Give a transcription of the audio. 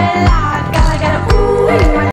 bella